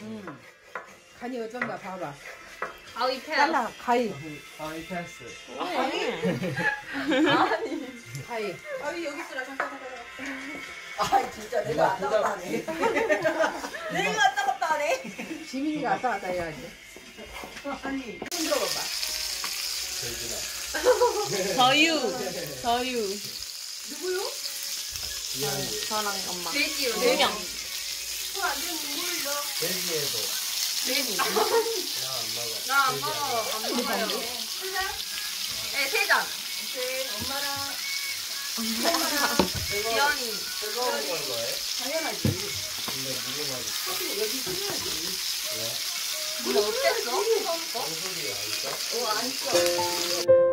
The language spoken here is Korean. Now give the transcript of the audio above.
음. 간이 어떤가 봐봐. 가위 패스. 잘라 가위 아이 패스. 가위. 가위 여기 있으라 잠깐 잠깐. 아 진짜 내가 안 나갔다 하네. 내가 안 나갔다 하네. 지민이가 왔다 갔다 해야지. 아니 흔들어 봐. 저유. 저유. 누구요? 저랑 엄마. 돼지로 네 명. 물려. 돼지에도 돼지. 나안 먹어. 나 안 먹어. 안 먹어요. 네, 세 잔. 오케이 엄마랑 지연이. 뜨거운 걸 거예요? 당연하지. 근데 무궁화지. 사실 여기 끊어야지. 물 어땠어? 무슨 소리가 있어? 어안 써.